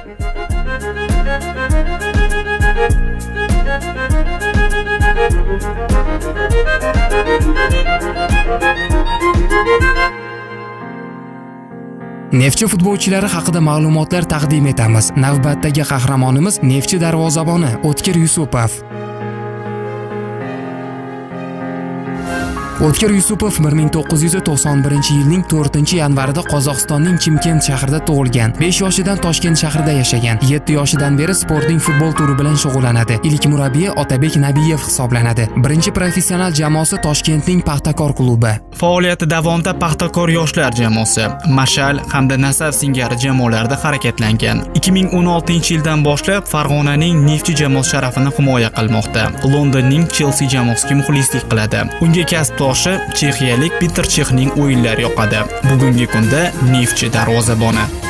Neftchi futbolchilari haqida ma'lumotlar taqdim etamiz. Navbatdagi qahramonimiz Neftchi darvozaboni O'tkir Yusupov. O'tkir Yusupov 1991-yilning 4-yanvarida Qozog'istonning Chimkent shahrida tug'ilgan. 5 yoshidan Toshkent shahrida yashagan. 7 yoshidan beri sportning futbol turi bilan shug'ullanadi. Ilk murabbiyi Otabek Nabiyev hisoblanadi. Birinchi professional jamoasi Toshkentning Paxtakor klubi. Faoliyati davomida Paxtakor yoshlar jamoasi, Mashal hamda Nasaf singari jamoalarda harakatlangan. 2016-yildan boshlab Farg'onaning Neftchi jamoasi sharafini himoya qilmoqda. Londonning Chelsea jamoasiga muxlislik qiladi. Unga kasb yoshi chexiyalik Peter Chexning o'yinlari yoqadi. Bugungi kunda Neftchi darvozaboni